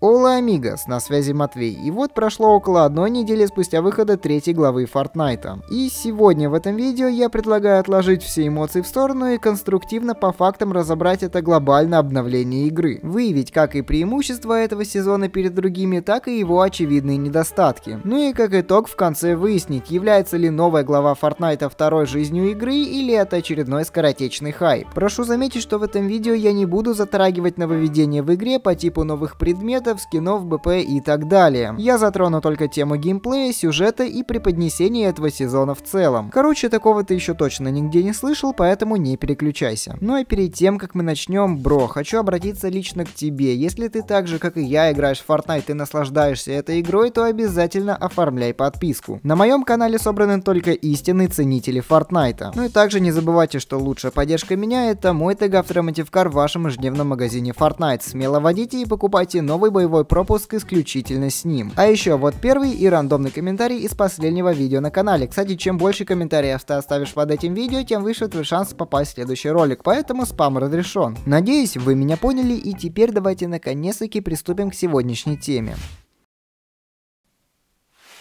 Ола Амигос, на связи Матвей. И вот прошло около одной недели спустя выхода третьей главы Fortnite. И сегодня в этом видео я предлагаю отложить все эмоции в сторону и конструктивно по фактам разобрать это глобальное обновление игры. Выявить как и преимущества этого сезона перед другими, так и его очевидные недостатки. Ну и как итог в конце выяснить, является ли новая глава Fortnite второй жизнью игры или это очередной скоротечный хайп. Прошу заметить, что в этом видео я не буду затрагивать нововведения в игре по типу новых предметов, предметов, скинов, БП и так далее. Я затрону только тему геймплея, сюжета и преподнесения этого сезона в целом. Короче, такого ты еще точно нигде не слышал, поэтому не переключайся. Ну и перед тем, как мы начнем, бро, хочу обратиться лично к тебе. Если ты так же, как и я, играешь в Fortnite и наслаждаешься этой игрой, то обязательно оформляй подписку. На моем канале собраны только истинные ценители Fortnite. Ну и также не забывайте, что лучшая поддержка меня это мой тег автомотивкар в вашем ежедневном магазине Fortnite. Смело водите и покупайте новый боевой пропуск исключительно с ним. А еще вот первый и рандомный комментарий из последнего видео на канале. Кстати, чем больше комментариев ты оставишь под этим видео, тем выше твой шанс попасть в следующий ролик, поэтому спам разрешен. Надеюсь, вы меня поняли и теперь давайте наконец-таки приступим к сегодняшней теме.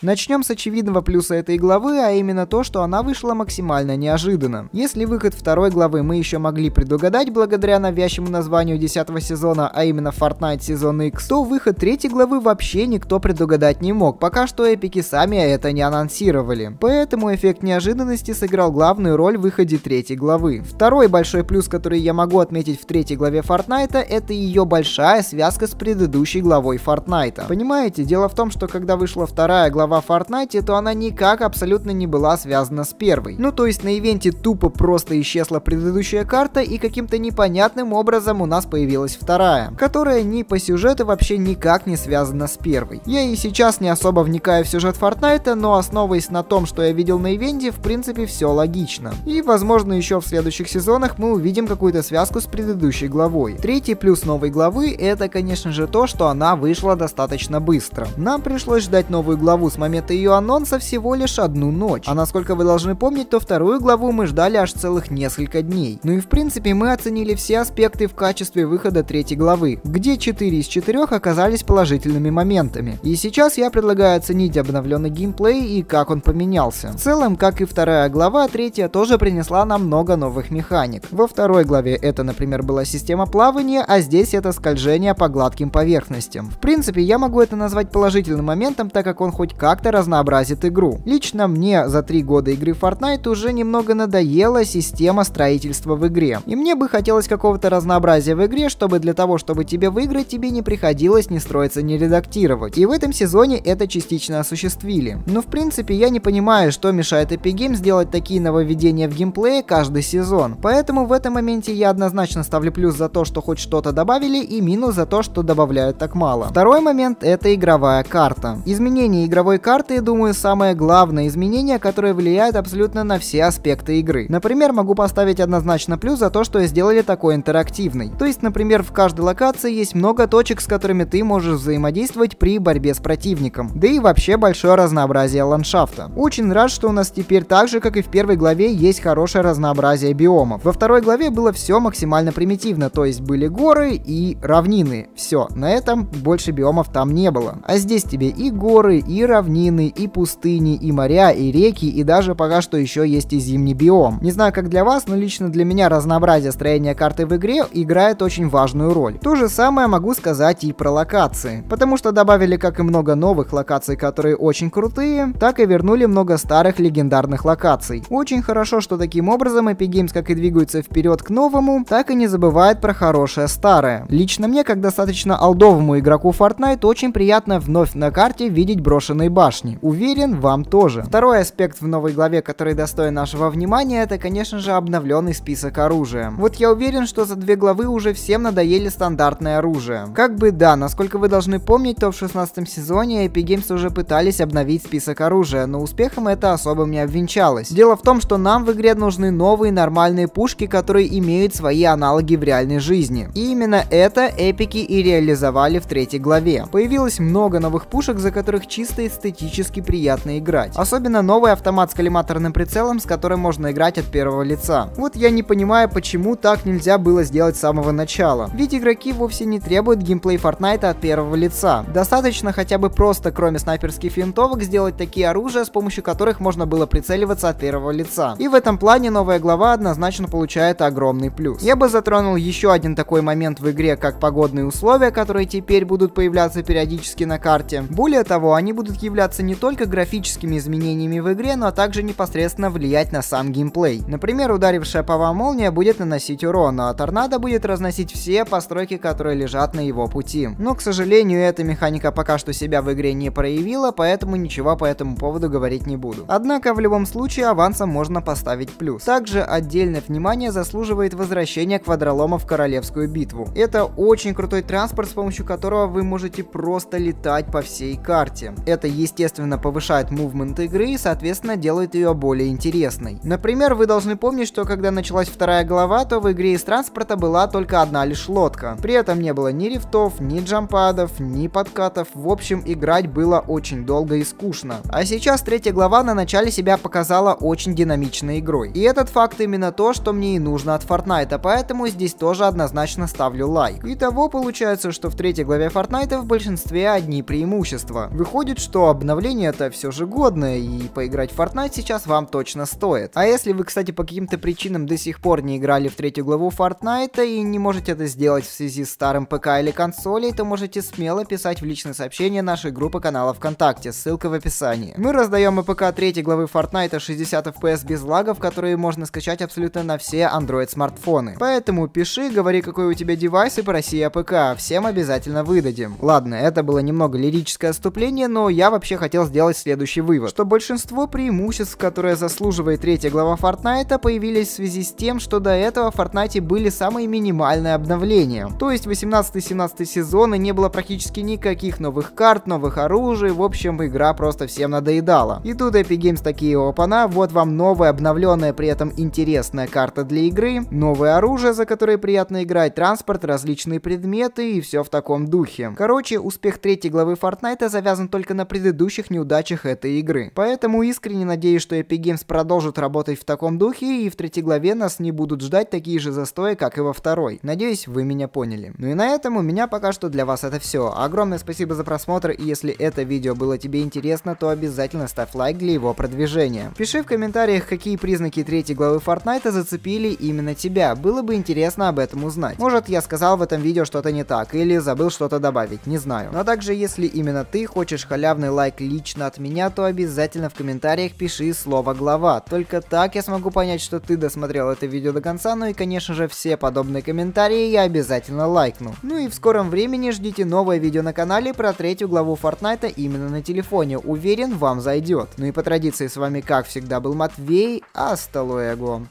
Начнем с очевидного плюса этой главы, а именно то, что она вышла максимально неожиданно. Если выход второй главы мы еще могли предугадать благодаря навязчивому названию 10 сезона, а именно Fortnite сезон X, то выход третьей главы вообще никто предугадать не мог, пока что эпики сами это не анонсировали. Поэтому эффект неожиданности сыграл главную роль в выходе третьей главы. Второй большой плюс, который я могу отметить в третьей главе Fortnite, это ее большая связка с предыдущей главой Fortnite. Понимаете, дело в том, что когда вышла вторая глава глава в Fortnite, то она никак абсолютно не была связана с первой. Ну то есть на ивенте тупо просто исчезла предыдущая карта и каким-то непонятным образом у нас появилась вторая, которая ни по сюжету вообще никак не связана с первой. Я и сейчас не особо вникаю в сюжет Fortnite, но основываясь на том, что я видел на ивенте, в принципе все логично. И возможно еще в следующих сезонах мы увидим какую-то связку с предыдущей главой. Третий плюс новой главы это конечно же то, что она вышла достаточно быстро. Нам пришлось ждать новую главу с момента ее анонса всего лишь одну ночь. А насколько вы должны помнить, то вторую главу мы ждали аж целых несколько дней. Ну и в принципе мы оценили все аспекты в качестве выхода третьей главы, где 4 из 4 оказались положительными моментами. И сейчас я предлагаю оценить обновленный геймплей и как он поменялся. В целом, как и вторая глава, третья тоже принесла нам много новых механик. Во второй главе это, например, была система плавания, а здесь это скольжение по гладким поверхностям. В принципе, я могу это назвать положительным моментом, так как он хоть как как-то разнообразит игру. Лично мне за три года игры Fortnite уже немного надоела система строительства в игре. И мне бы хотелось какого-то разнообразия в игре, чтобы для того, чтобы тебе выиграть, тебе не приходилось ни строиться, ни редактировать. И в этом сезоне это частично осуществили. Но в принципе я не понимаю, что мешает Epic Games сделать такие нововведения в геймплее каждый сезон. Поэтому в этом моменте я однозначно ставлю плюс за то, что хоть что-то добавили, и минус за то, что добавляют так мало. Второй момент это игровая карта. Изменение игровой карты, я думаю, самое главное изменение, которое влияет абсолютно на все аспекты игры. Например, могу поставить однозначно плюс за то, что сделали такой интерактивный. То есть, например, в каждой локации есть много точек, с которыми ты можешь взаимодействовать при борьбе с противником. Да и вообще большое разнообразие ландшафта. Очень рад, что у нас теперь так же, как и в первой главе, есть хорошее разнообразие биомов. Во второй главе было все максимально примитивно, то есть были горы и равнины. Все, на этом больше биомов там не было. А здесь тебе и горы, и равнины, равнины, и пустыни, и моря, и реки, и даже пока что еще есть и зимний биом. Не знаю, как для вас, но лично для меня разнообразие строения карты в игре играет очень важную роль. То же самое могу сказать и про локации. Потому что добавили как и много новых локаций, которые очень крутые, так и вернули много старых легендарных локаций. Очень хорошо, что таким образом Epic Games как и двигаются вперед к новому, так и не забывает про хорошее старое. Лично мне, как достаточно алдовому игроку Fortnite, очень приятно вновь на карте видеть брошенные башни. Уверен, вам тоже. Второй аспект в новой главе, который достоин нашего внимания, это, конечно же, обновленный список оружия. Вот я уверен, что за две главы уже всем надоели стандартное оружие. Как бы да, насколько вы должны помнить, то в 16 сезоне Epic Games уже пытались обновить список оружия, но успехом это особо не обвенчалось. Дело в том, что нам в игре нужны новые нормальные пушки, которые имеют свои аналоги в реальной жизни. И именно это эпики и реализовали в третьей главе. Появилось много новых пушек, за которых чисто эстетически эстетически приятно играть. Особенно новый автомат с коллиматорным прицелом, с которым можно играть от первого лица. Вот я не понимаю, почему так нельзя было сделать с самого начала. Ведь игроки вовсе не требуют геймплей Fortnite от первого лица. Достаточно хотя бы просто, кроме снайперских финтовок, сделать такие оружия, с помощью которых можно было прицеливаться от первого лица. И в этом плане новая глава однозначно получает огромный плюс. Я бы затронул еще один такой момент в игре, как погодные условия, которые теперь будут появляться периодически на карте. Более того, они будут являться не только графическими изменениями в игре, но также непосредственно влиять на сам геймплей. Например, ударившая по вам молния будет наносить урон, а торнадо будет разносить все постройки, которые лежат на его пути. Но, к сожалению, эта механика пока что себя в игре не проявила, поэтому ничего по этому поводу говорить не буду. Однако, в любом случае, авансом можно поставить плюс. Также отдельное внимание заслуживает возвращение квадролома в Королевскую битву. Это очень крутой транспорт, с помощью которого вы можете просто летать по всей карте. Это, естественно, повышает мувмент игры и, соответственно, делает ее более интересной. Например, вы должны помнить, что когда началась вторая глава, то в игре из транспорта была только одна лишь лодка. При этом не было ни rift ов, ни jump pad ов, ни подкатов. В общем, играть было очень долго и скучно. А сейчас третья глава на начале себя показала очень динамичной игрой. И этот факт именно то, что мне и нужно от Fortnite, поэтому здесь тоже однозначно ставлю лайк. Итого получается, что в третьей главе Fortnite в большинстве одни преимущества. Выходит, что обновление это все же годное, и поиграть в Fortnite сейчас вам точно стоит. А если вы, кстати, по каким-то причинам до сих пор не играли в третью главу Fortnite и не можете это сделать в связи с старым ПК или консолей, то можете смело писать в личные сообщения нашей группы канала ВКонтакте, ссылка в описании. Мы раздаем APK третьей главы Fortnite 60 FPS без лагов, которые можно скачать абсолютно на все Android смартфоны. Поэтому пиши, говори какой у тебя девайс и проси APK, всем обязательно выдадим. Ладно, это было немного лирическое отступление, но я вообще хотел сделать следующий вывод, что большинство преимуществ, которые заслуживает третья глава Fortnite, появились в связи с тем, что до этого в Fortnite были самые минимальные обновления. То есть 18-17 сезоны не было практически никаких новых карт, новых оружий, в общем, игра просто всем надоедала. И тут Epic Games такие опана, вот вам новая обновленная при этом интересная карта для игры, новое оружие, за которое приятно играть, транспорт, различные предметы и все в таком духе. Короче, успех третьей главы Fortnite завязан только на предыдущих неудачах этой игры. Поэтому искренне надеюсь, что Epic Games продолжит работать в таком духе и в третьей главе нас не будут ждать такие же застои, как и во второй. Надеюсь, вы меня поняли. Ну и на этом у меня пока что для вас это все. Огромное спасибо за просмотр и если это видео было тебе интересно, то обязательно ставь лайк для его продвижения. Пиши в комментариях, какие признаки третьей главы Fortnite зацепили именно тебя. Было бы интересно об этом узнать. Может я сказал в этом видео что-то не так или забыл что-то добавить, не знаю. Но также если именно ты хочешь халявный лайк лично от меня, то обязательно в комментариях пиши слово глава. Только так я смогу понять, что ты досмотрел это видео до конца, ну и конечно же все подобные комментарии я обязательно лайкну. Ну и в скором времени ждите новое видео на канале про третью главу Fortnite именно на телефоне. Уверен, вам зайдет. Ну и по традиции с вами как всегда был Матвей, а luego.